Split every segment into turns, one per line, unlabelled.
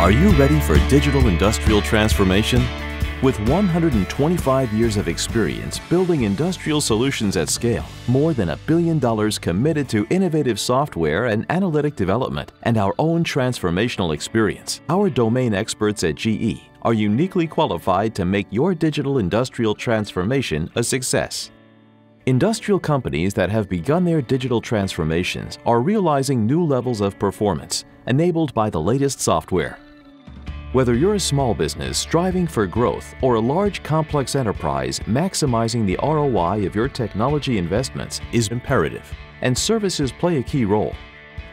Are you ready for digital industrial transformation? With 125 years of experience building industrial solutions at scale, more than a billion dollars committed to innovative software and analytic development, and our own transformational experience, our domain experts at GE are uniquely qualified to make your digital industrial transformation a success. Industrial companies that have begun their digital transformations are realizing new levels of performance enabled by the latest software. Whether you're a small business striving for growth or a large complex enterprise maximizing the ROI of your technology investments is imperative, and services play a key role.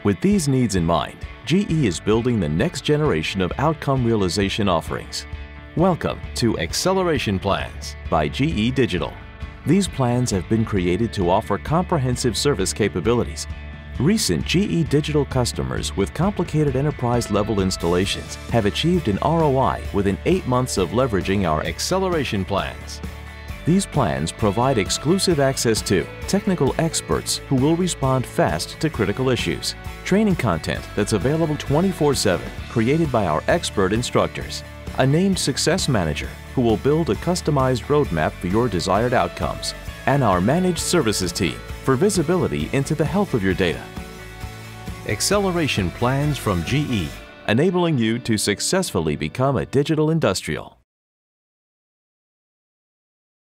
With these needs in mind, GE is building the next generation of outcome realization offerings. Welcome to Acceleration Plans by GE Digital. These plans have been created to offer comprehensive service capabilities Recent GE Digital customers with complicated enterprise-level installations have achieved an ROI within 8 months of leveraging our acceleration plans. These plans provide exclusive access to technical experts who will respond fast to critical issues, training content that's available 24-7 created by our expert instructors, a named success manager who will build a customized roadmap for your desired outcomes, and our managed services team for visibility into the health of your data. Acceleration plans from GE, enabling you to successfully become a digital industrial.